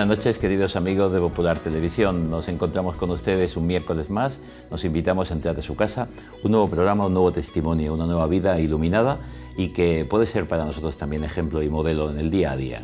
Buenas noches, queridos amigos de Popular Televisión. Nos encontramos con ustedes un miércoles más. Nos invitamos a entrar de su casa. Un nuevo programa, un nuevo testimonio, una nueva vida iluminada y que puede ser para nosotros también ejemplo y modelo en el día a día.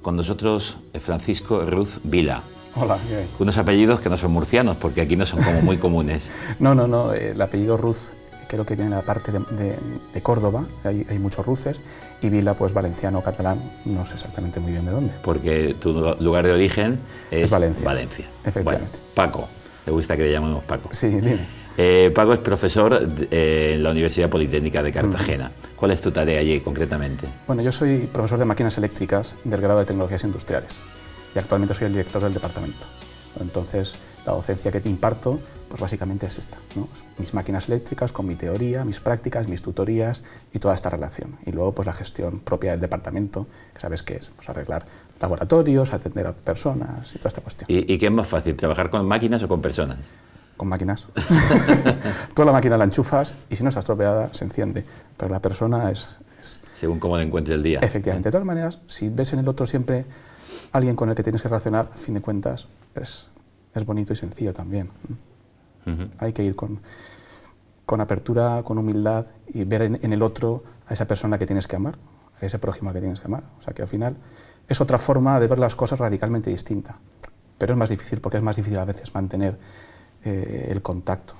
Con nosotros eh, Francisco Ruz Vila. Hola, Unos apellidos que no son murcianos, porque aquí no son como muy comunes. no, no, no. El apellido Ruz creo que viene la parte de, Córdoba, hay, hay, muchos ruces, y Vila, pues valenciano, catalán, no sé exactamente muy bien de dónde. Porque tu lugar de origen es, Valencia. Valencia. Efectivamente. Paco, ¿te gusta que le llamemos Paco? Sí, dime. Eh, Paco es profesor eh, en la Universidad Politécnica de Cartagena. ¿Cuál es tu tarea allí concretamente? Bueno, yo soy profesor de máquinas eléctricas del grado de Tecnologías Industriales y actualmente soy el director del departamento. Entonces, la docencia que te imparto, pues básicamente es esta, mis máquinas eléctricas con mi teoría, mis prácticas, mis tutorías y toda esta relación. Y luego pues la gestión propia del departamento, que sabes qué es, pues arreglar laboratorios, atender a personas y toda esta cuestión. ¿Y, qué es más fácil, trabajar con máquinas o con personas? Con máquinas. Toda la máquina la enchufas y si no está estropeada se enciende, pero la persona es... Según cómo le encuentre el día. Efectivamente. De todas maneras, si ves en el otro siempre alguien con el que tienes que relacionar, a fin de cuentas, es es bonito y sencillo también. Hay que ir con, con, apertura, con humildad y ver en, el otro a esa persona que tienes que amar, a ese prójimo que tienes que amar. O sea que al final es otra forma de ver las cosas radicalmente distinta. Pero es más difícil porque es más difícil a veces mantener eh, el contacto.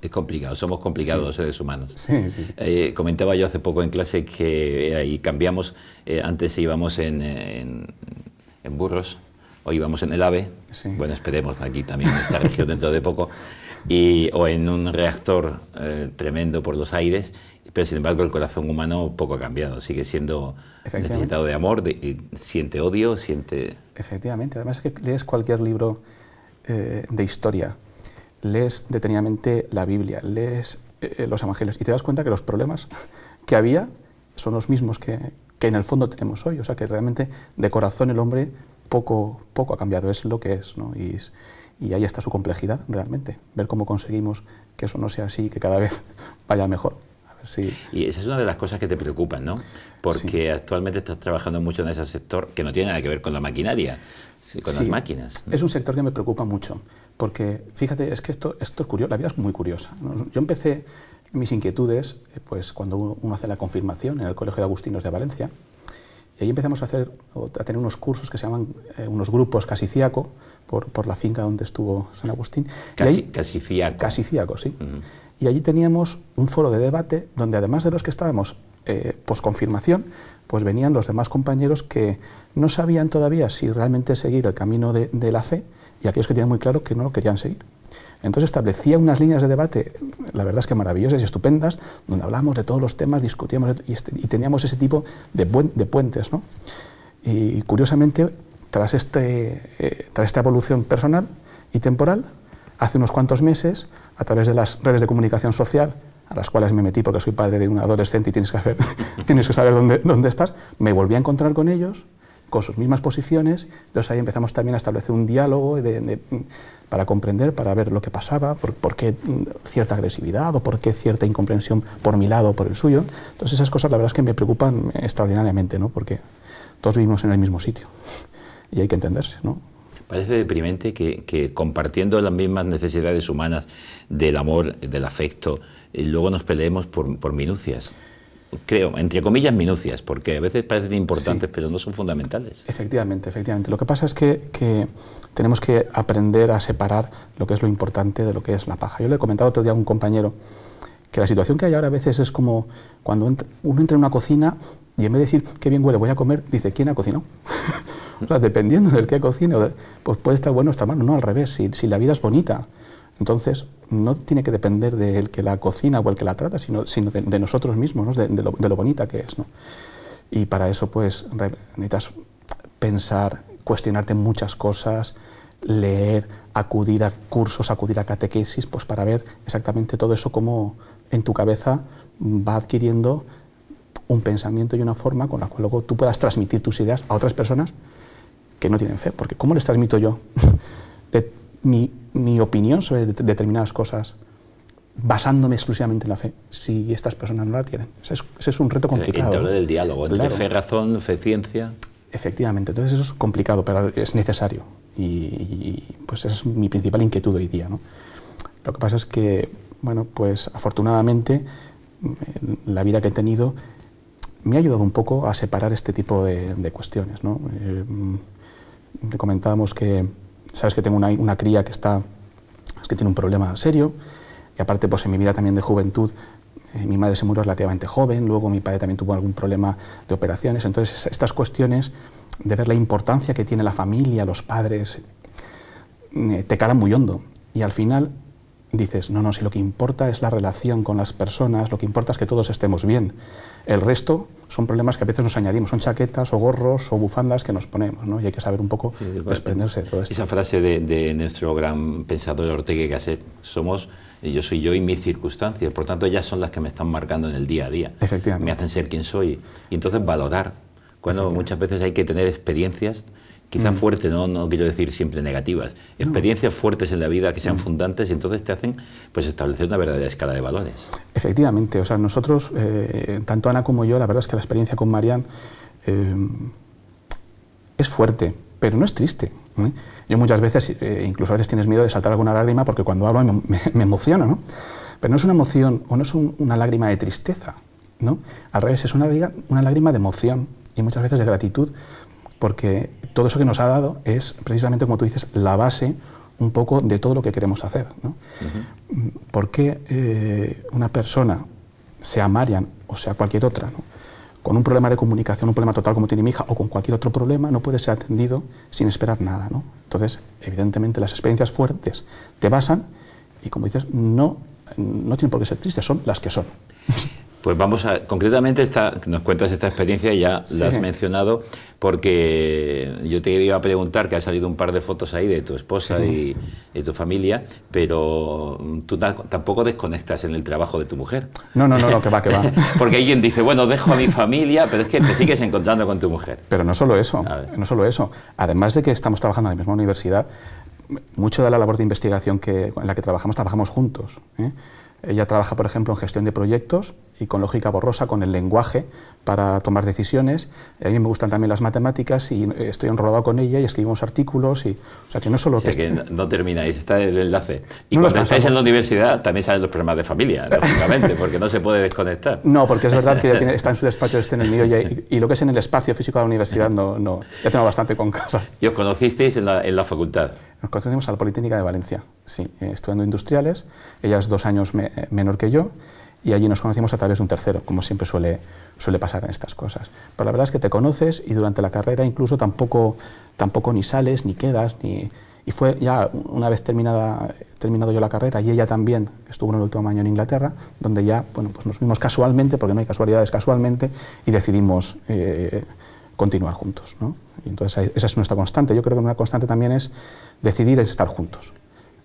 Es complicado, somos complicados los seres humanos. Sí, sí. Eh, comentaba yo hace poco en clase que ahí cambiamos, eh, antes íbamos en, en, en burros, Hoy vamos en el AVE, bueno, esperemos aquí también en esta región dentro de poco, y, o en un reactor eh, tremendo por los aires, pero sin embargo el corazón humano poco ha cambiado, sigue siendo necesitado de amor, siente odio, siente... Efectivamente, además es que lees cualquier libro eh, de historia, lees detenidamente la Biblia, lees eh, los Evangelios. Y te das cuenta que los problemas que había son los mismos que, que en el fondo tenemos hoy, o sea que realmente de corazón el hombre poco, poco ha cambiado, es lo que es, ¿no? y, y, ahí está su complejidad realmente, ver cómo conseguimos que eso no sea así, que cada vez vaya mejor. A ver si... Y esa es una de las cosas que te preocupan, ¿no? Porque actualmente estás trabajando mucho en ese sector que no tiene nada que ver con la maquinaria, con las máquinas. Es un sector que me preocupa mucho, porque fíjate, es que esto, esto es curioso, la vida es muy curiosa. Yo empecé mis inquietudes eh, pues, cuando uno hace la confirmación en el Colegio de Agustinos de Valencia, y ahí empezamos a, hacer, a tener unos cursos que se llaman eh, unos grupos casiciaco, por, por, la finca donde estuvo San Agustín. Casi, casiciaco. Casiciaco, sí. Y allí teníamos un foro de debate donde además de los que estábamos eh, confirmación, pues venían los demás compañeros que no sabían todavía si realmente seguir el camino de, de la fe y aquellos que tenían muy claro que no lo querían seguir. Entonces establecía unas líneas de debate, la verdad es que maravillosas y estupendas, donde hablábamos de todos los temas, discutíamos y, este, teníamos ese tipo de, de puentes. ¿no? Y curiosamente, tras, este, eh, tras esta evolución personal y temporal, hace unos cuantos meses, a través de las redes de comunicación social, a las cuales me metí porque soy padre de un adolescente y tienes que, saber, tienes que saber dónde, dónde estás, me volví a encontrar con ellos con sus mismas posiciones. Entonces ahí empezamos también a establecer un diálogo para comprender, para ver lo que pasaba, por, qué cierta agresividad o por qué cierta incomprensión por mi lado o por el suyo. Entonces esas cosas la verdad es que me preocupan extraordinariamente, ¿no? porque todos vivimos en el mismo sitio y hay que entenderse. ¿no? Parece deprimente que, compartiendo las mismas necesidades humanas del amor, del afecto, y luego nos peleemos por, por minucias creo, entre comillas, minucias, porque a veces parecen importantes, pero no son fundamentales. Efectivamente, efectivamente. Lo que pasa es que, tenemos que aprender a separar lo que es lo importante de lo que es la paja. Yo le he comentado otro día a un compañero que la situación que hay ahora a veces es como cuando uno entra en una cocina y en vez de decir qué bien huele, voy a comer, dice quién ha cocinado. o sea, dependiendo del que cocine, pues puede estar bueno o estar malo. No, al revés, si, si la vida es bonita entonces, no tiene que depender del que la cocina o el que la trata, sino, de, nosotros mismos, de, lo, bonita que es. Y para eso, pues, necesitas pensar, cuestionarte muchas cosas, leer, acudir a cursos, acudir a catequesis, pues para ver exactamente todo eso cómo en tu cabeza va adquiriendo un pensamiento y una forma con la cual luego tú puedas transmitir tus ideas a otras personas que no tienen fe. Porque ¿cómo les transmito yo mi, mi opinión sobre determinadas cosas basándome exclusivamente en la fe, si estas personas no la tienen. Ese es, un reto complicado. El del diálogo, entre fe, razón, fe, ciencia. Efectivamente, entonces eso es complicado, pero es necesario. Y, pues esa es mi principal inquietud hoy día. ¿no? Lo que pasa es que, bueno, pues afortunadamente la vida que he tenido me ha ayudado un poco a separar este tipo de, cuestiones. ¿no? Eh, te comentábamos que, sabes que tengo una, una cría que, está, es que tiene un problema serio, y aparte pues en mi vida también de juventud eh, mi madre se murió relativamente joven, luego mi padre también tuvo algún problema de operaciones. Entonces, estas cuestiones de ver la importancia que tiene la familia, los padres, eh, te calan muy hondo. Y al final dices, no, no, si lo que importa es la relación con las personas, lo que importa es que todos estemos bien. El resto son problemas que a veces nos añadimos, son chaquetas o gorros o bufandas que nos ponemos, ¿no? Y hay que saber un poco desprenderse de todo esto. Esa frase de, de nuestro gran pensador Ortega y Gasset, somos yo soy yo y mis circunstancias, por tanto ellas son las que me están marcando en el día a día. Efectivamente. Me hacen ser quien soy. Y entonces valorar, cuando muchas veces hay que tener experiencias, quizás mm. fuertes, ¿no? no quiero decir siempre negativas, experiencias fuertes en la vida que sean mm. fundantes y entonces te hacen pues establecer una verdadera escala de valores. Efectivamente, o sea, nosotros, eh, tanto Ana como yo, la verdad es que la experiencia con Marian eh, es fuerte, pero no es triste. ¿eh? Yo muchas veces, incluso a veces tienes miedo de saltar alguna lágrima porque cuando hablo me, me, emociona, ¿no? Pero no es una emoción o no es una lágrima de tristeza, ¿no? Al revés, es una, una lágrima de emoción y muchas veces de gratitud porque todo eso que nos ha dado es precisamente, como tú dices, la base un poco de todo lo que queremos hacer. ¿no? ¿Por qué eh, una persona, sea Marian o sea cualquier otra, ¿no? con un problema de comunicación, un problema total como tiene mi hija, o con cualquier otro problema, no puede ser atendido sin esperar nada. ¿no? Entonces, evidentemente, las experiencias fuertes te basan y, como dices, no, no tienen por qué ser tristes, son las que son. Pues vamos a, concretamente, esta, nos cuentas esta experiencia, ya la has mencionado, porque yo te iba a preguntar, que ha salido un par de fotos ahí de tu esposa y de tu familia, pero tú tampoco desconectas en el trabajo de tu mujer. No, no, no, no que va, que va. porque alguien dice, bueno, dejo a mi familia, pero es que te sigues encontrando con tu mujer. Pero no solo eso, no solo eso. Además de que estamos trabajando en la misma universidad, mucho de la labor de investigación que, en la que trabajamos, trabajamos juntos. ¿eh? Ella trabaja, por ejemplo, en gestión de proyectos y con lógica borrosa, con el lenguaje para tomar decisiones. A mí me gustan también las matemáticas y estoy enrolado con ella y escribimos artículos. Y, o sea, que no solo... que, no termináis, está el enlace. Y cuando estáis en la universidad también salen los problemas de familia, lógicamente, porque no se puede desconectar. No, porque es verdad que ella tiene, está en su despacho, está en el mío y, lo que es en el espacio físico de la universidad no, no ya tengo bastante con casa. ¿Y os conocisteis en la, en la facultad? Nos conocimos a la Politécnica de Valencia, sí, estudiando industriales. Ella es dos años menor que yo y allí nos conocimos a través de un tercero, como siempre suele, suele pasar en estas cosas. Pero la verdad es que te conoces y durante la carrera incluso tampoco, tampoco ni sales, ni quedas, ni... Y fue ya una vez terminada, terminado yo la carrera y ella también, estuvo en el último año en Inglaterra, donde ya bueno, pues nos vimos casualmente, porque no hay casualidades casualmente, y decidimos eh, continuar juntos. ¿no? Y entonces esa es nuestra constante. Yo creo que una constante también es decidir estar juntos.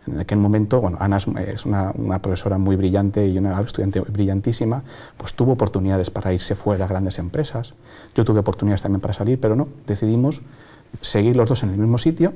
En aquel momento, bueno, Ana es una, una, profesora muy brillante y una estudiante brillantísima, pues tuvo oportunidades para irse fuera a grandes empresas. Yo tuve oportunidades también para salir, pero no, decidimos seguir los dos en el mismo sitio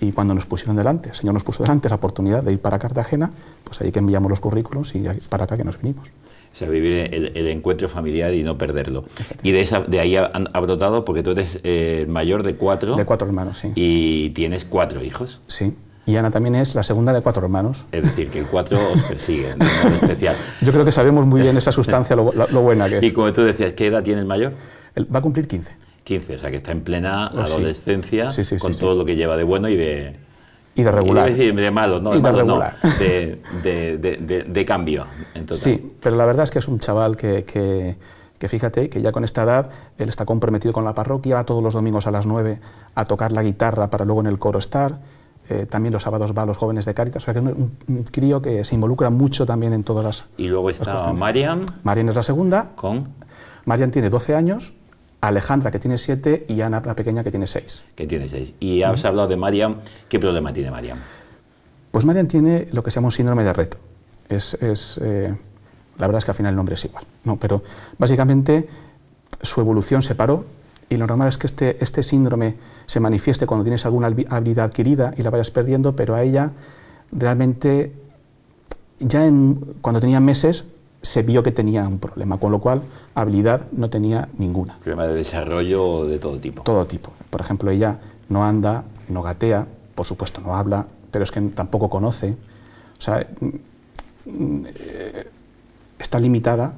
y cuando nos pusieron delante, el Señor nos puso delante la oportunidad de ir para Cartagena, pues ahí que enviamos los currículos y para acá que nos vinimos. O sea, vivir el, encuentro familiar y no perderlo. Y de, esa, de ahí ha, brotado, porque tú eres eh, mayor de cuatro. De cuatro hermanos, sí. Y tienes cuatro hijos. Sí. Y Ana también es la segunda de cuatro hermanos. Es decir, que el cuatro os persigue, de modo especial. Yo creo que sabemos muy bien esa sustancia, lo, buena que es. Y como tú decías, ¿qué edad tiene el mayor? va a cumplir 15. 15, o sea que está en plena adolescencia, con todo lo que lleva de bueno y de y de regular. Y de, malo, no, de, regular. de, cambio. Sí, pero la verdad es que es un chaval que, que, fíjate, que ya con esta edad él está comprometido con la parroquia, va todos los domingos a las 9 a tocar la guitarra para luego en el coro estar. Eh, también los sábados va a los jóvenes de Cáritas, o sea que es un, crío que se involucra mucho también en todas las... Y luego está Marian. Marian es la segunda. ¿Con? Marian tiene 12 años Alejandra, que tiene siete, y Ana, la pequeña, que tiene seis. Que tiene seis. Y has hablado de Mariam. ¿Qué problema tiene Mariam? Pues Mariam tiene lo que se llama un síndrome de reto. Es, eh, la verdad es que al final el nombre es igual. ¿no? Pero básicamente su evolución se paró y lo normal es que este, este síndrome se manifieste cuando tienes alguna habilidad adquirida y la vayas perdiendo, pero a ella realmente ya en, cuando tenía meses se vio que tenía un problema, con lo cual habilidad no tenía ninguna. Problema de desarrollo de todo tipo. Todo tipo. Por ejemplo, ella no anda, no gatea, por supuesto no habla, pero es que tampoco conoce. O sea, mm, eh, está limitada,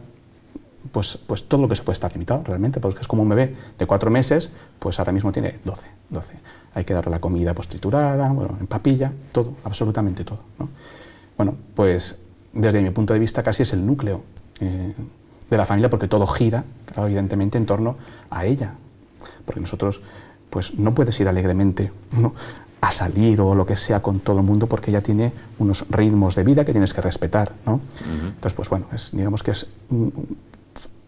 pues, pues todo lo que se puede estar limitado realmente, porque es como un bebé de cuatro meses, pues ahora mismo tiene 12. 12. Hay que darle la comida pues, triturada, bueno, en papilla, todo, absolutamente todo. Bueno, pues desde mi punto de vista casi es el núcleo eh, de la familia porque todo gira, evidentemente, en torno a ella. Porque nosotros, pues no puedes ir alegremente a salir o lo que sea con todo el mundo porque ella tiene unos ritmos de vida que tienes que respetar. ¿no? Entonces, pues bueno, es, digamos que es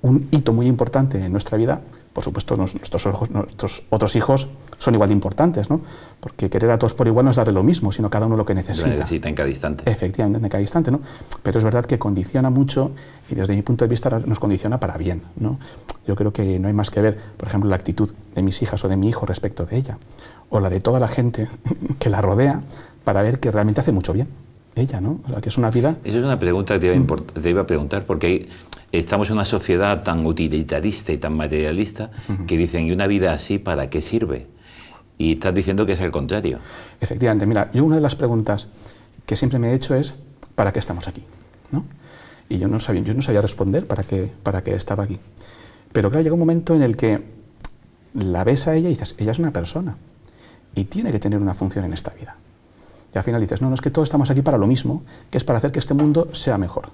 un hito muy importante en nuestra vida, por supuesto nuestros, nuestros otros hijos son igual de importantes, ¿no? porque querer a todos por igual no es darle lo mismo, sino cada uno lo que necesita. Lo necesita en cada instante. Efectivamente, en cada instante, ¿no? pero es verdad que condiciona mucho y desde mi punto de vista nos condiciona para bien. ¿no? Yo creo que no hay más que ver, por ejemplo, la actitud de mis hijas o de mi hijo respecto de ella, o la de toda la gente que la rodea, para ver que realmente hace mucho bien ella, ¿no? O sea, que es una vida... Esa es una pregunta que te iba, a preguntar, porque estamos en una sociedad tan utilitarista y tan materialista que dicen, ¿y una vida así para qué sirve? Y estás diciendo que es el contrario. Efectivamente, mira, yo una de las preguntas que siempre me he hecho es, ¿para qué estamos aquí? ¿No? Y yo no sabía, yo no sabía responder para qué, para qué estaba aquí. Pero claro, llega un momento en el que la ves a ella y dices, ella es una persona y tiene que tener una función en esta vida. Y al final dices, no, no, es que todos estamos aquí para lo mismo, que es para hacer que este mundo sea mejor,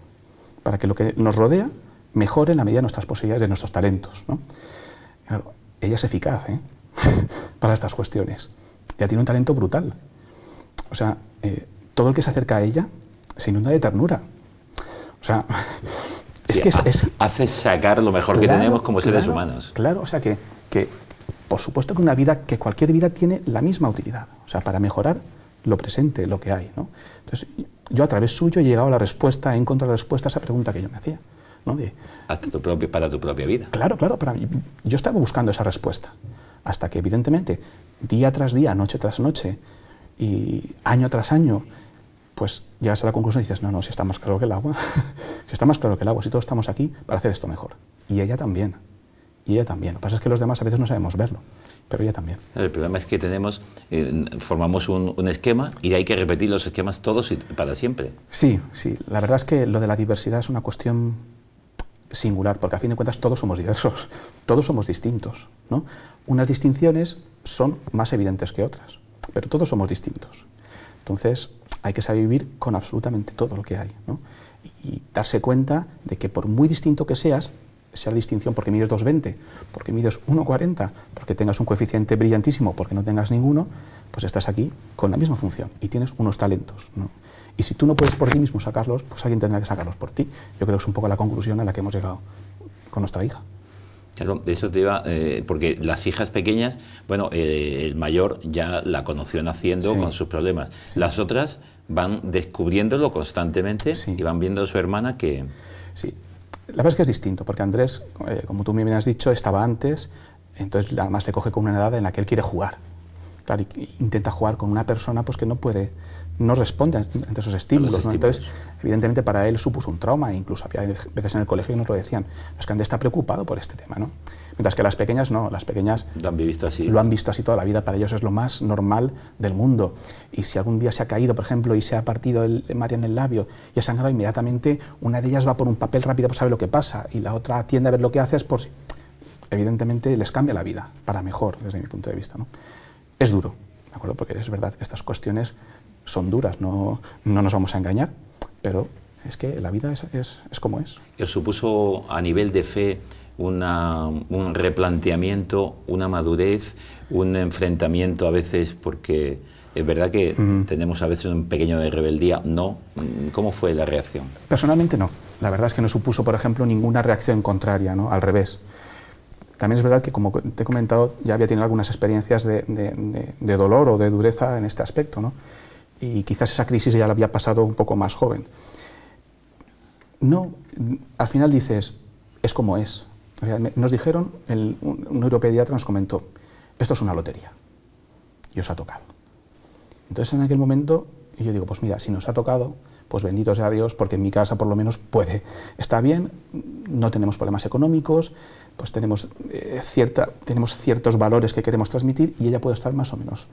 para que lo que nos rodea mejore en la medida de nuestras posibilidades, de nuestros talentos. ¿no? ella es eficaz ¿eh? para estas cuestiones. Ella tiene un talento brutal. O sea, eh, todo el que se acerca a ella se inunda de ternura. O sea, es que es, Hace sacar lo mejor que tenemos como seres humanos. Claro, o sea que, que, por supuesto que una vida, que cualquier vida tiene la misma utilidad. O sea, para mejorar lo presente, lo que hay. ¿no? Entonces, yo a través suyo he llegado a la respuesta, he encontrado la respuesta a esa pregunta que yo me hacía. ¿no? De, Hasta tu propio, para tu propia vida. Claro, claro, para mí. Yo estaba buscando esa respuesta. Hasta que, evidentemente, día tras día, noche tras noche y año tras año, pues llegas a la conclusión y dices, no, no, si está más claro que el agua, si está más claro que el agua, si todos estamos aquí para hacer esto mejor. Y ella también. Y ella también. Lo que pasa es que los demás a veces no sabemos verlo pero ella también. El problema es que tenemos, eh, formamos un, esquema y hay que repetir los esquemas todos y para siempre. Sí, sí. La verdad es que lo de la diversidad es una cuestión singular, porque a fin de cuentas todos somos diversos, todos somos distintos. ¿no? Unas distinciones son más evidentes que otras, pero todos somos distintos. Entonces hay que saber vivir con absolutamente todo lo que hay ¿no? y darse cuenta de que por muy distinto que seas, sea la distinción porque mides 2,20, porque mides 1,40, porque tengas un coeficiente brillantísimo, porque no tengas ninguno, pues estás aquí con la misma función y tienes unos talentos. ¿no? Y si tú no puedes por ti mismo sacarlos, pues alguien tendrá que sacarlos por ti. Yo creo que es un poco la conclusión a la que hemos llegado con nuestra hija. Eso, eso te iba, eh, porque las hijas pequeñas, bueno, eh, el mayor ya la conoció naciendo con sus problemas. Las otras van descubriéndolo constantemente y van viendo a su hermana que... Sí, la verdad es que es distinto, porque Andrés, eh, como tú me has dicho, estaba antes, entonces además le coge con una edad en la que él quiere jugar. Claro, intenta jugar con una persona pues, que no puede, no responde ante esos estímulos. Entonces, evidentemente para él supuso un trauma, e incluso había veces en el colegio que nos lo decían, es que Andrés está preocupado por este tema. ¿no? Mientras que las pequeñas no, las pequeñas lo han visto así. Lo han visto así toda la vida, para ellos es lo más normal del mundo. Y si algún día se ha caído, por ejemplo, y se ha partido el María en el labio y ha sangrado, inmediatamente una de ellas va por un papel rápido para saber lo que pasa y la otra atiende a ver lo que hace, es por si... Evidentemente les cambia la vida, para mejor, desde mi punto de vista. ¿no? Es duro, ¿de acuerdo? Porque es verdad que estas cuestiones son duras, no, no nos vamos a engañar, pero es que la vida es, es, es como es. ¿Os supuso a nivel de fe un replanteamiento, una madurez, un enfrentamiento a veces, porque es verdad que tenemos a veces un pequeño de rebeldía. No. ¿Cómo fue la reacción? Personalmente no. La verdad es que no supuso, por ejemplo, ninguna reacción contraria, ¿no? al revés. También es verdad que, como te he comentado, ya había tenido algunas experiencias de, de dolor o de dureza en este aspecto, ¿no? y quizás esa crisis ya la había pasado un poco más joven. No, al final dices, es como es. Nos dijeron, el, un neuropediatra nos comentó, esto es una lotería y os ha tocado. Entonces en aquel momento yo digo, pues mira, si nos ha tocado, pues bendito sea Dios, porque en mi casa por lo menos puede. Está bien, no tenemos problemas económicos, pues tenemos, eh, cierta, tenemos ciertos valores que queremos transmitir y ella puede estar más o menos,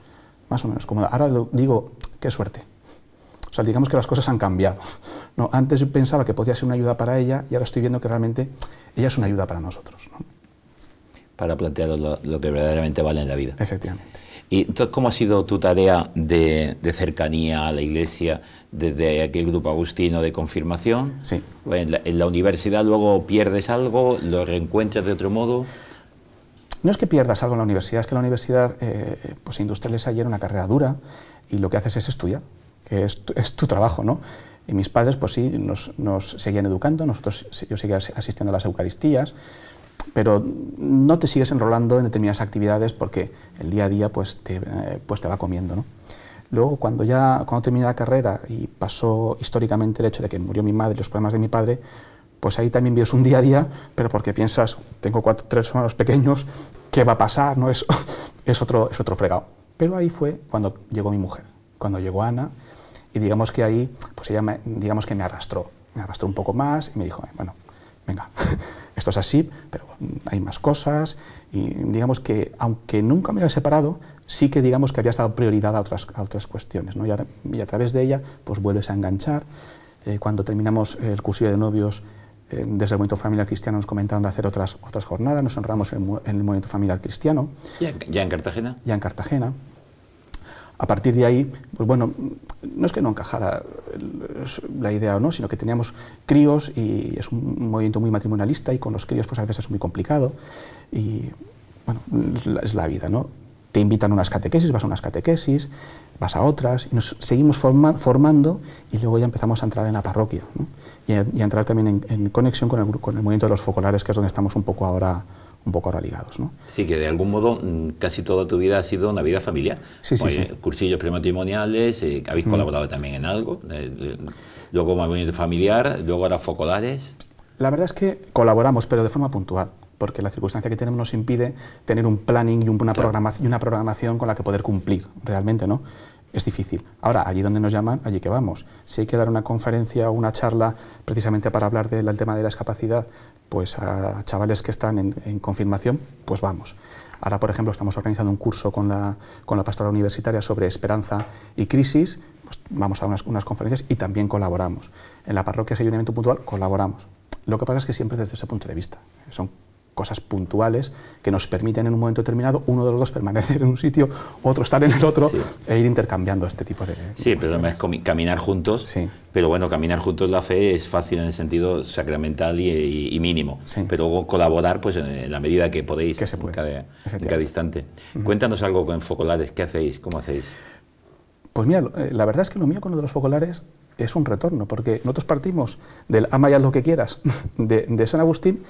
más o menos cómoda. Ahora digo, qué suerte. Sea, digamos que las cosas han cambiado. No, antes yo pensaba que podía ser una ayuda para ella y ahora estoy viendo que realmente ella es una ayuda para nosotros. Para plantear lo, lo que verdaderamente vale en la vida. Efectivamente. ¿Y entonces cómo ha sido tu tarea de, cercanía a la iglesia desde aquel grupo agustino de confirmación? Sí. En la, universidad luego pierdes algo, lo reencuentras de otro modo. No es que pierdas algo en la universidad, es que la universidad, eh, pues industriales ayer una carrera dura y lo que haces es estudiar, que es, tu trabajo, ¿no? Y mis padres, pues sí, nos, nos seguían educando, nosotros, yo seguía asistiendo a las Eucaristías, pero no te sigues enrolando en determinadas actividades porque el día a día pues te, eh, pues te va comiendo. ¿no? Luego, cuando ya cuando terminé la carrera y pasó históricamente el hecho de que murió mi madre y los problemas de mi padre, pues ahí también vives un día a día, pero porque piensas, tengo cuatro, tres hermanos pequeños, ¿qué va a pasar? No es, es, otro, es otro fregado. Pero ahí fue cuando llegó mi mujer, cuando llegó Ana, y digamos que ahí, pues ella digamos que me arrastró, me arrastró un poco más y me dijo, bueno, venga, esto es así, pero hay más cosas y digamos que aunque nunca me había separado, sí que digamos que había estado prioridad a otras, a otras cuestiones ¿no? y, a, través de ella pues vuelves a enganchar. Eh, cuando terminamos el cursillo de novios, eh, desde el Movimiento Familiar Cristiano nos comentaron de hacer otras, otras jornadas, nos honramos en, en el Movimiento Familiar Cristiano. ¿Ya en Cartagena? Ya en Cartagena. A partir de ahí, pues bueno, no es que no encajara la idea o no, sino que teníamos críos y es un movimiento muy matrimonialista y con los críos pues a veces es muy complicado y bueno, es la vida, ¿no? Te invitan a unas catequesis, vas a unas catequesis, vas a otras y nos seguimos formando y luego ya empezamos a entrar en la parroquia y, a, entrar también en, conexión con el, con el movimiento de los focolares, que es donde estamos un poco ahora un poco ahora ligados. ¿no? Sí, que de algún modo mm, casi toda tu vida ha sido una vida familiar. Sí, sí, sí. Cursillos prematrimoniales, eh, habéis mm. colaborado también en algo, eh, luego movimiento familiar, luego ahora focolares. La verdad es que colaboramos, pero de forma puntual porque la circunstancia que tenemos nos impide tener un planning y una, programación, y una programación con la que poder cumplir realmente, ¿no? Es difícil. Ahora, allí donde nos llaman, allí que vamos. Si hay que dar una conferencia o una charla precisamente para hablar del tema de la discapacidad, pues a chavales que están en, confirmación, pues vamos. Ahora, por ejemplo, estamos organizando un curso con la, con la pastora universitaria sobre esperanza y crisis, pues vamos a unas, unas conferencias y también colaboramos. En la parroquia, si hay puntual, colaboramos. Lo que pasa es que siempre desde ese punto de vista. Son cosas puntuales que nos permiten en un momento determinado uno de los dos permanecer en un sitio, otro estar en el otro e ir intercambiando este tipo de... Sí, pero no es caminar juntos, sí. pero bueno, caminar juntos la fe es fácil en el sentido sacramental y, mínimo, pero luego colaborar pues en la medida que podéis que se puede. en, cada, instante. Cuéntanos algo con focolares, ¿qué hacéis? ¿Cómo hacéis? Pues mira, eh, la verdad es que lo mío con lo de los focolares es un retorno, porque nosotros partimos del ama ya lo que quieras de, de San Agustín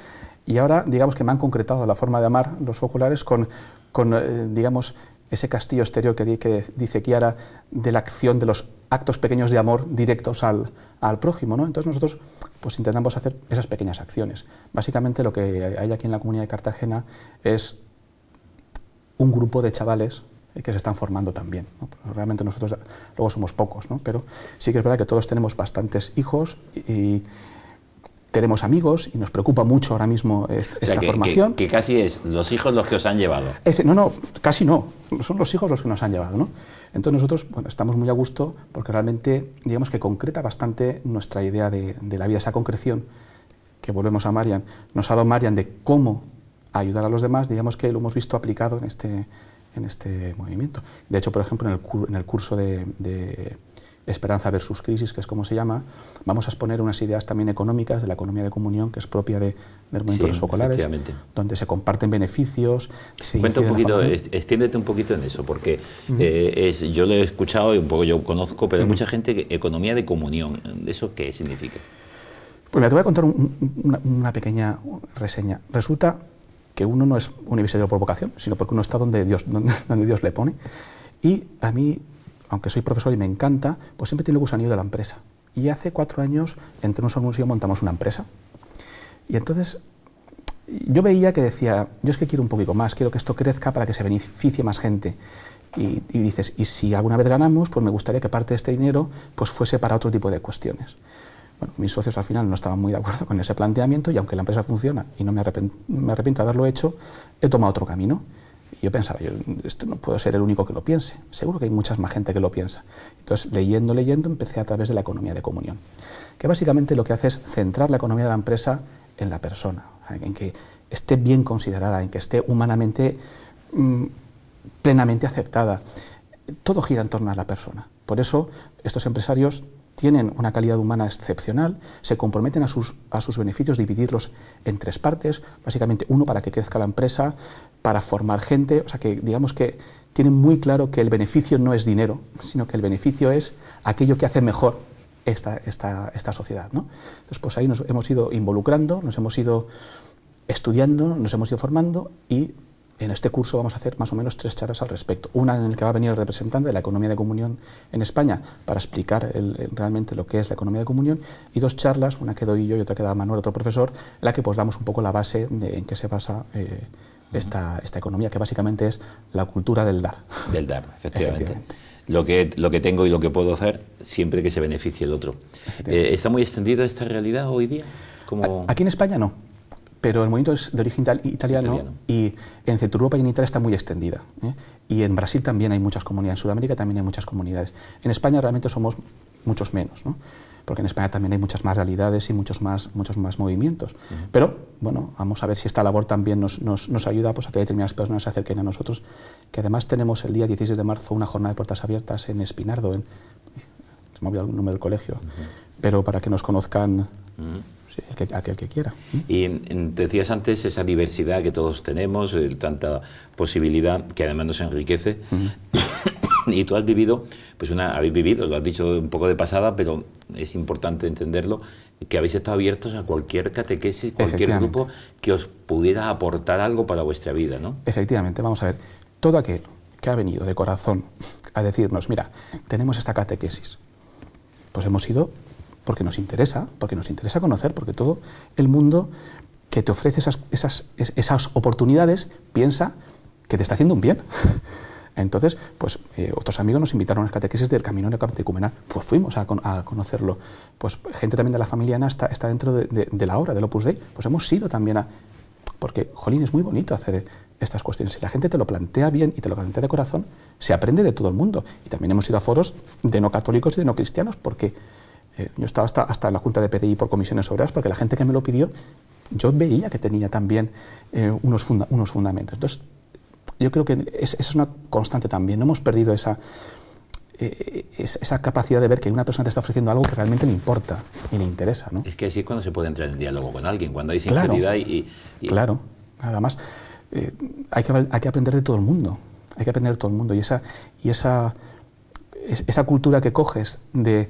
y ahora, digamos que me han concretado la forma de amar los foculares con, con eh, digamos, ese castillo exterior que, que, dice Kiara de la acción de los actos pequeños de amor directos al, al prójimo. ¿no? Entonces nosotros pues, intentamos hacer esas pequeñas acciones. Básicamente lo que hay aquí en la comunidad de Cartagena es un grupo de chavales que se están formando también. Realmente nosotros luego somos pocos, ¿no? pero sí que es verdad que todos tenemos bastantes hijos y, tenemos amigos y nos preocupa mucho ahora mismo esta formación. Que, casi es los hijos los que os han llevado. no, no, casi no. Son los hijos los que nos han llevado. ¿no? Entonces nosotros bueno, estamos muy a gusto porque realmente digamos que concreta bastante nuestra idea de, la vida, esa concreción que volvemos a Marian. Nos ha dado Marian de cómo ayudar a los demás, digamos que lo hemos visto aplicado en este, en este movimiento. De hecho, por ejemplo, en el, en el curso de Esperanza versus Crisis, que es como se llama, vamos a exponer unas ideas también económicas de la economía de comunidad, que es propia de, del movimiento de los focolares, donde se comparten beneficios. Se Cuenta un poquito, extiéndete un poquito en eso, porque eh, es, yo lo he escuchado y un poco yo conozco, pero hay mucha gente que economía de comunión, ¿eso qué significa? Pues me te voy a contar una, pequeña reseña. Resulta que uno no es universitario por vocación, sino porque uno está donde Dios, donde, donde Dios le pone. Y a mí aunque soy profesor y me encanta, pues siempre tiene el gusanillo de la empresa. Y hace cuatro años, entre solo y montamos una empresa. Y entonces yo veía que decía, yo es que quiero un poquito más, quiero que esto crezca para que se beneficie más gente. y, dices, y si alguna vez ganamos, pues me gustaría que parte de este dinero pues fuese para otro tipo de cuestiones. Bueno, mis socios al final no estaban muy de acuerdo con ese planteamiento y aunque la empresa funciona y no me me arrepiento de haberlo hecho, he tomado otro camino. Yo pensaba, yo esto no puedo ser el único que lo piense, seguro que hay mucha más gente que lo piensa. Entonces, leyendo, leyendo, empecé a través de la economía de comunión, que básicamente lo que hace es centrar la economía de la empresa en la persona, en que esté bien considerada, en que esté humanamente mm, plenamente aceptada. Todo gira en torno a la persona. Por eso estos empresarios tienen una calidad humana excepcional, se comprometen a sus, a sus beneficios, dividirlos en tres partes, básicamente uno para que crezca la empresa, para formar gente, o sea que digamos que tienen muy claro que el beneficio no es dinero, sino que el beneficio es aquello que hace mejor esta, esta, esta sociedad. ¿no? Entonces, pues ahí nos hemos ido involucrando, nos hemos ido estudiando, nos hemos ido formando y en este curso vamos a hacer más o menos tres charlas al respecto. Una en la que va a venir el representante de la economía de comunión en España para explicar realmente lo que es la economía de comunión y dos charlas, una que doy yo y otra que da Manuel, otro profesor, en la que pues damos un poco la base de, en que se basa eh, esta, esta, economía, que básicamente es la cultura del dar. Del dar, efectivamente. Lo que, lo que tengo y lo que puedo hacer siempre que se beneficie el otro. Eh, ¿Está muy extendida esta realidad hoy día? Como... Aquí en España no pero el movimiento es de origen italiano, y en Centroeuropa y en Italia está muy extendida. ¿eh? Y en Brasil también hay muchas comunidades, en Sudamérica también hay muchas comunidades. En España realmente somos muchos menos, ¿no? porque en España también hay muchas más realidades y muchos más, muchos más movimientos. Pero, bueno, vamos a ver si esta labor también nos, nos, nos, ayuda pues, a que determinadas personas se acerquen a nosotros, que además tenemos el día 16 de marzo una jornada de puertas abiertas en Espinardo, en, se me ha olvidado el nombre del colegio, pero para que nos conozcan aquel que quiera. Y decías antes esa diversidad que todos tenemos, tanta posibilidad que además nos enriquece. y tú has vivido, pues una, habéis vivido, lo has dicho un poco de pasada, pero es importante entenderlo, que habéis estado abiertos a cualquier catequesis, cualquier grupo que os pudiera aportar algo para vuestra vida, ¿no? Efectivamente, vamos a ver, todo aquel que ha venido de corazón a decirnos, mira, tenemos esta catequesis, pues hemos ido porque nos interesa, porque nos interesa conocer, porque todo el mundo que te ofrece esas, esas, esas oportunidades piensa que te está haciendo un bien. Entonces, pues eh, otros amigos nos invitaron a las catequesis del Camino Catecumenal, pues fuimos a, conocerlo. Pues gente también de la familia Ana está, dentro de, la obra del Opus Dei, pues hemos ido también a... Porque, jolín, es muy bonito hacer estas cuestiones. Si la gente te lo plantea bien y te lo plantea de corazón, se aprende de todo el mundo. Y también hemos ido a foros de no católicos y de no cristianos, porque eh, yo estaba hasta, hasta en la Junta de PDI por comisiones obreras porque la gente que me lo pidió, yo veía que tenía también eh, unos, unos fundamentos. Entonces, yo creo que esa es una constante también. No hemos perdido esa, eh, esa capacidad de ver que una persona te está ofreciendo algo que realmente le importa y le interesa. ¿no? Es que así es cuando se puede entrar en diálogo con alguien, cuando hay sinceridad y, Claro, además hay, que, hay que aprender de todo el mundo, hay que aprender de todo el mundo y esa, y esa esa cultura que coges de,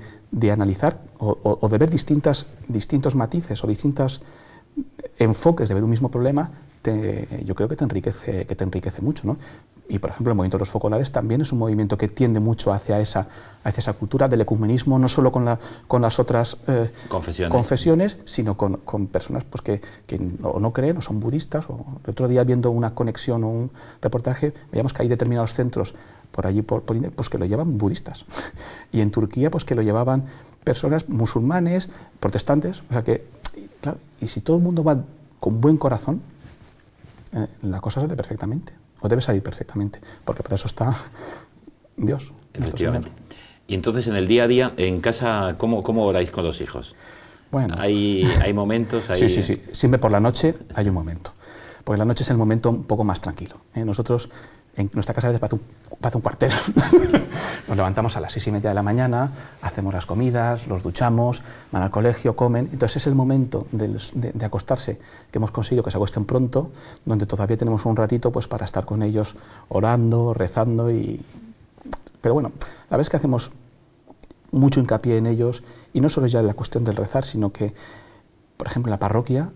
analizar o, de ver distintas, distintos matices o distintos enfoques de ver un mismo problema, yo creo que te enriquece, que te enriquece mucho. ¿no? Y, por ejemplo, el movimiento de los focolares también es un movimiento que tiende mucho hacia esa, hacia esa cultura del ecumenismo, no solo con, la, con las otras eh, confesiones. sino con, con personas pues, que, que no, no, creen o son budistas. O, el otro día, viendo una conexión o un reportaje, veíamos que hay determinados centros por allí, por, pues que lo llevan budistas. y en Turquía, pues que lo llevaban personas musulmanes, protestantes. O sea que, claro, y si todo el mundo va con buen corazón, eh, la cosa sale perfectamente, o debe salir perfectamente, porque para eso está Dios. Efectivamente. Y entonces en el día a día, en casa, ¿cómo, cómo oráis con los hijos? Bueno. ¿Hay, hay momentos? Sí, sí, sí. Siempre por la noche hay un momento. Porque la noche es el momento un poco más tranquilo. ¿eh? Nosotros en nuestra casa a veces parece un, cuartel. Nos levantamos a las seis y media de la mañana, hacemos las comidas, los duchamos, van al colegio, comen. Entonces es el momento de, acostarse, que hemos conseguido que se acuesten pronto, donde todavía tenemos un ratito pues, para estar con ellos orando, rezando. Y... Pero bueno, la verdad es que hacemos mucho hincapié en ellos, y no solo ya en la cuestión del rezar, sino que, por ejemplo, en la parroquia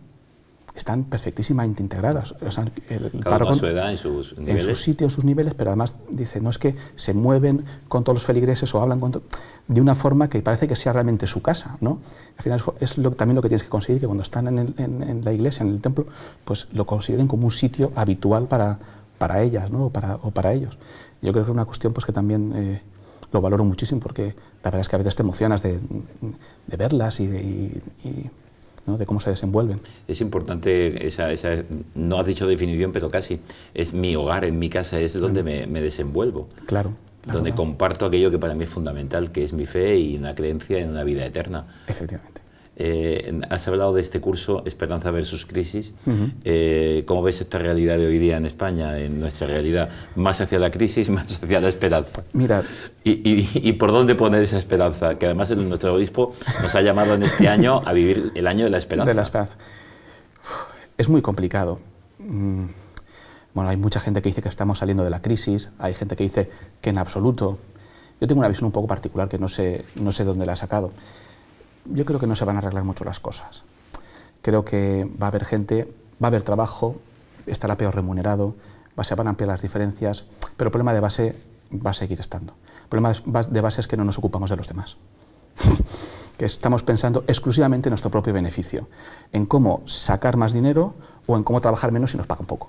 están perfectísimamente integradas. O sea, el su edad, en sus niveles. En su sitio, en sus niveles, pero además dice, no es que se mueven con todos los feligreses o hablan con de una forma que parece que sea realmente su casa, ¿no? Al final es lo, también lo que tienes que conseguir, que cuando están en, la iglesia, en el templo, pues lo consideren como un sitio habitual para, para ellas ¿no? o, para, o para ellos. Yo creo que es una cuestión pues, que también eh, lo valoro muchísimo porque la verdad es que a veces te emocionas de, de verlas y, de, y, ¿no? de cómo se desenvuelven. Es importante, esa, esa, no has dicho definición, pero casi, es mi hogar, en mi casa, es donde me, me desenvuelvo. Claro. Claro, donde claro. comparto aquello que para mí es fundamental, que es mi fe y una creencia en una vida eterna. Efectivamente. Eh, has hablado de este curso Esperanza versus Crisis. Uh -huh. eh, ¿Cómo ves esta realidad de hoy día en España, en nuestra realidad? ¿Más hacia la crisis, más hacia la esperanza? Mira. ¿Y, y, y por dónde poner esa esperanza? Que además el, nuestro obispo nos ha llamado en este año a vivir el año de la esperanza. De la esperanza. Es muy complicado. Mm. Bueno, hay mucha gente que dice que estamos saliendo de la crisis, hay gente que dice que en absoluto. Yo tengo una visión un poco particular que no sé, no sé dónde la he sacado. Yo creo que no se van a arreglar mucho las cosas. Creo que va a haber gente, va a haber trabajo, estará peor remunerado, se van a ampliar las diferencias, pero el problema de base va a seguir estando. El problema de base es que no nos ocupamos de los demás. que estamos pensando exclusivamente en nuestro propio beneficio, en cómo sacar más dinero o en cómo trabajar menos y nos pagan poco.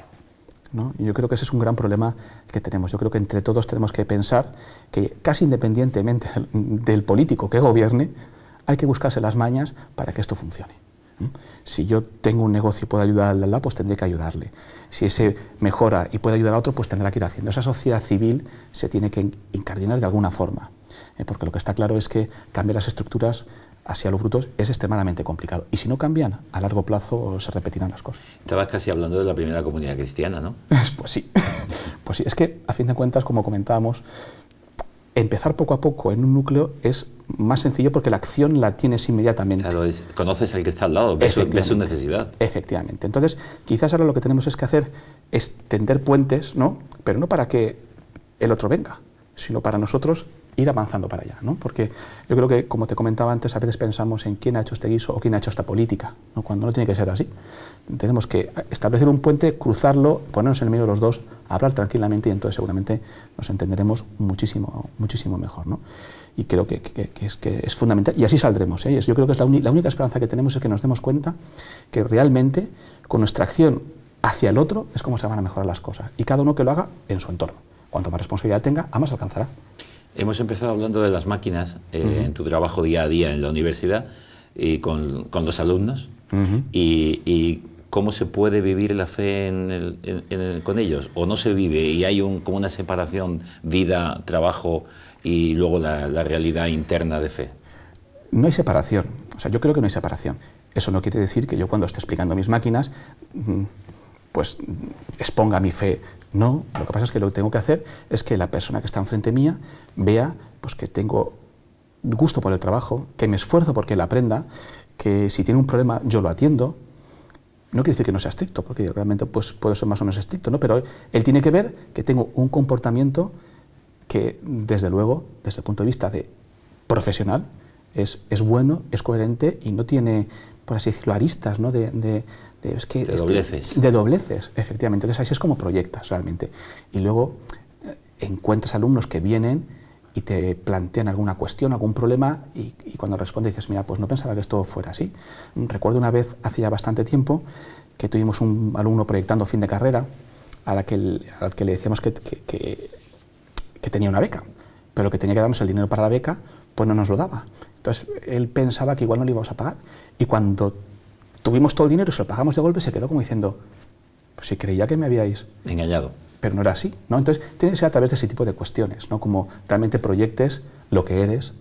¿no? Yo creo que ese es un gran problema que tenemos. Yo creo que entre todos tenemos que pensar que casi independientemente del político que gobierne, hay que buscarse las mañas para que esto funcione. Si yo tengo un negocio y puedo ayudar al lado, pues tendré que ayudarle. Si ese mejora y puede ayudar a otro, pues tendrá que ir haciendo. Esa sociedad civil se tiene que incardinar de alguna forma. ¿eh? Porque lo que está claro es que cambiar las estructuras hacia los brutos es extremadamente complicado. Y si no cambian, a largo plazo se repetirán las cosas. Estabas casi hablando de la primera comunidad cristiana, ¿no? pues sí. Pues sí. Es que, a fin de cuentas, como comentábamos, empezar poco a poco en un núcleo es más sencillo porque la acción la tienes inmediatamente. Claro, es, conoces al que está al lado, ves su, ves su, necesidad. Efectivamente. Entonces, quizás ahora lo que tenemos es que hacer es tender puentes, ¿no? Pero no para que el otro venga, sino para nosotros ir avanzando para allá, ¿no? Porque yo creo que, como te comentaba antes, a veces pensamos en quién ha hecho este guiso o quién ha hecho esta política, ¿no? cuando no tiene que ser así. Tenemos que establecer un puente, cruzarlo, ponernos en el medio de los dos, hablar tranquilamente y entonces seguramente nos entenderemos muchísimo, muchísimo mejor, ¿no? Y creo que, que, que, es, que es fundamental, y así saldremos. ¿eh? Yo creo que es la, la única esperanza que tenemos es que nos demos cuenta que realmente con nuestra acción hacia el otro es como se van a mejorar las cosas, y cada uno que lo haga en su entorno. Cuanto más responsabilidad tenga, a más alcanzará. Hemos empezado hablando de las máquinas eh, uh -huh. en tu trabajo día a día en la universidad y con, con los alumnos uh -huh. y, y, cómo se puede vivir la fe en el, en, en, con ellos o no se vive y hay un, como una separación vida, trabajo y luego la, la realidad interna de fe. No hay separación, o sea, yo creo que no hay separación. Eso no quiere decir que yo cuando esté explicando mis máquinas mm, pues exponga mi fe. No, lo que pasa es que lo que tengo que hacer es que la persona que está enfrente mía vea pues, que tengo gusto por el trabajo, que me esfuerzo porque él aprenda, que si tiene un problema yo lo atiendo. No quiere decir que no sea estricto, porque realmente pues, puedo ser más o menos estricto, ¿no? pero él tiene que ver que tengo un comportamiento que, desde luego, desde el punto de vista de profesional, es, es bueno, es coherente y no tiene, por así decirlo, aristas, ¿no? de, de, de, es que, de dobleces. De dobleces, efectivamente. Entonces así es como proyectas realmente. Y luego eh, encuentras alumnos que vienen y te plantean alguna cuestión, algún problema, y, y, cuando respondes dices, mira, pues no pensaba que esto fuera así. Recuerdo una vez, hace ya bastante tiempo, que tuvimos un alumno proyectando fin de carrera, a la que, al que le decíamos que, que, que, que tenía una beca, pero que tenía que darnos el dinero para la beca, pues no nos lo daba. Entonces él pensaba que igual no le íbamos a pagar. Y cuando tuvimos todo el dinero y se lo pagamos de golpe, se quedó como diciendo, pues si creía que me habíais engañado. Pero no era así, ¿no? Entonces tiene que ser a través de ese tipo de cuestiones, ¿no? Como realmente proyectes lo que eres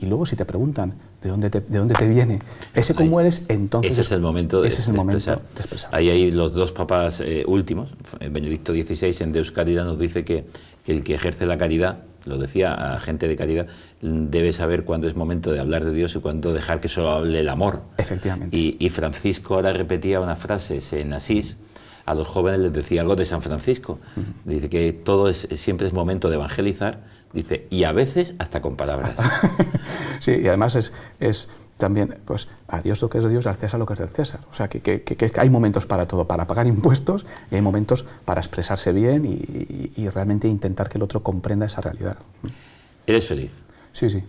y luego si te preguntan de dónde te, de dónde te viene ese cómo Ahí, eres, entonces ese es el momento de, ese es el de momento expresar. de expresar. Ahí hay los dos papas eh, últimos, Benedicto XVI en Deus Caridad nos dice que, que el que ejerce la caridad lo decía a gente de caridad, debe saber cuándo es momento de hablar de Dios y cuándo dejar que solo hable el amor. Efectivamente. Y, y Francisco ahora repetía una frase en Asís, a los jóvenes les decía algo de San Francisco. Uh -huh. Dice que todo es, siempre es momento de evangelizar, dice, y a veces hasta con palabras. sí, y además es, es también, pues, a Dios lo que es de Dios, al César lo que es del César. O sea, que, que, hay momentos para todo, para pagar impuestos, y hay momentos para expresarse bien y, y, y, realmente intentar que el otro comprenda esa realidad. ¿Eres feliz? Sí, sí,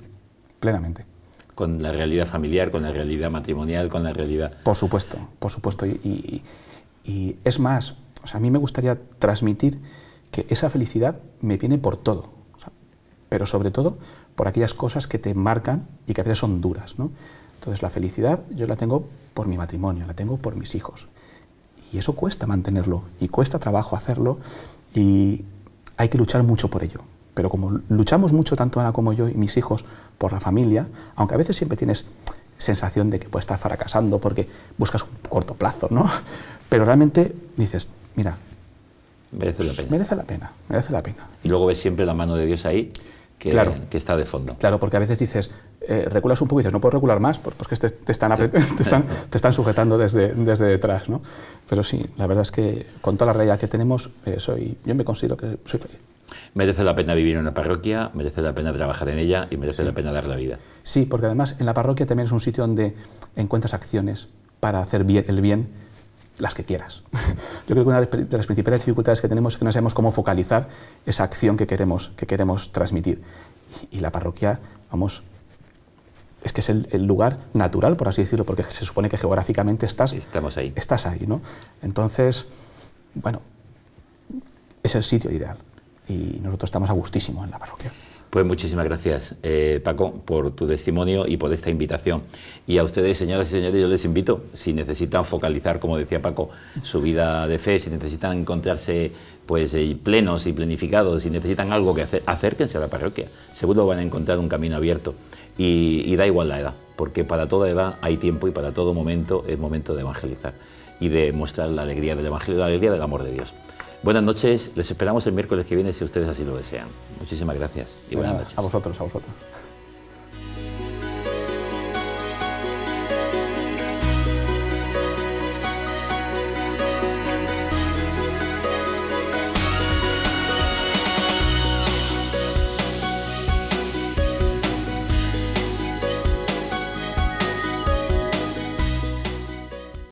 plenamente. ¿Con la realidad familiar, con la realidad matrimonial, con la realidad...? Por supuesto, por supuesto. Y, y es más, O sea, a mí me gustaría transmitir que esa felicidad me viene por todo, pero sobre todo por aquellas cosas que te marcan y que a veces son duras. ¿no? Entonces la felicidad yo la tengo por mi matrimonio, la tengo por mis hijos. Y eso cuesta mantenerlo y cuesta trabajo hacerlo y hay que luchar mucho por ello. Pero como luchamos mucho, tanto Ana como yo y mis hijos, por la familia, aunque a veces siempre tienes sensación de que puedes estar fracasando porque buscas un corto plazo, ¿no? Pero realmente dices, mira, merece la pena. Merece la pena, merece la pena. Y luego ves siempre la mano de Dios ahí, que, que está de fondo. Claro, porque a veces dices, eh, reculas un poco y dices, no puedo recular más, pues, pues que te, están, te, están, te, están, sujetando desde, desde detrás, ¿no? Pero sí, la verdad es que con toda la realidad que tenemos, eh, soy, yo me considero que soy feliz. Merece la pena vivir en una parroquia, merece la pena trabajar en ella y merece la pena dar la vida. Sí, porque además en la parroquia también es un sitio donde encuentras acciones para hacer bien, el bien las que quieras. Yo creo que una de las principales dificultades que tenemos es que no sabemos cómo focalizar esa acción que queremos, que queremos transmitir. Y, la parroquia, vamos, es que es el, lugar natural, por así decirlo, porque se supone que geográficamente estás, Estamos ahí. estás ahí. ¿no? Entonces, bueno, es el sitio ideal y nosotros estamos a gustísimo en la parroquia. Pues muchísimas gracias, eh, Paco, por tu testimonio y por esta invitación. Y a ustedes, señoras y señores, yo les invito, si necesitan focalizar, como decía Paco, su vida de fe, si necesitan encontrarse pues eh, plenos y planificados, si necesitan algo que hacer, acérquense a la parroquia. Seguro van a encontrar un camino abierto. Y, y da igual la edad, porque para toda edad hay tiempo y para todo momento es momento de evangelizar y de mostrar la alegría del Evangelio, la alegría del amor de Dios. Buenas noches, les esperamos el miércoles que viene si ustedes así lo desean. Muchísimas gracias y buenas noches. A vosotros, a vosotros.